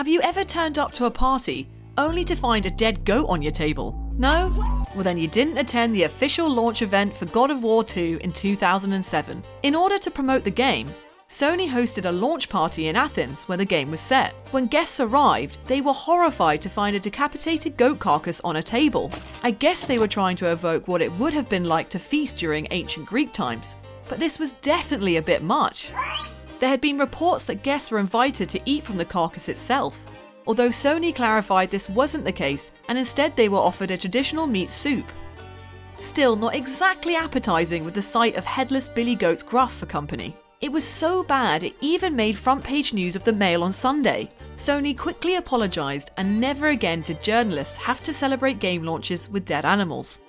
Have you ever turned up to a party only to find a dead goat on your table? No? Well, then you didn't attend the official launch event for God of War 2 in 2007. In order to promote the game, Sony hosted a launch party in Athens where the game was set. When guests arrived, they were horrified to find a decapitated goat carcass on a table. I guess they were trying to evoke what it would have been like to feast during ancient Greek times. But this was definitely a bit much. There had been reports that guests were invited to eat from the carcass itself, although Sony clarified this wasn't the case and instead they were offered a traditional meat soup. Still not exactly appetising with the sight of headless Billy Goat's gruff for company. It was so bad it even made front page news of the Mail on Sunday. Sony quickly apologised and never again did journalists have to celebrate game launches with dead animals.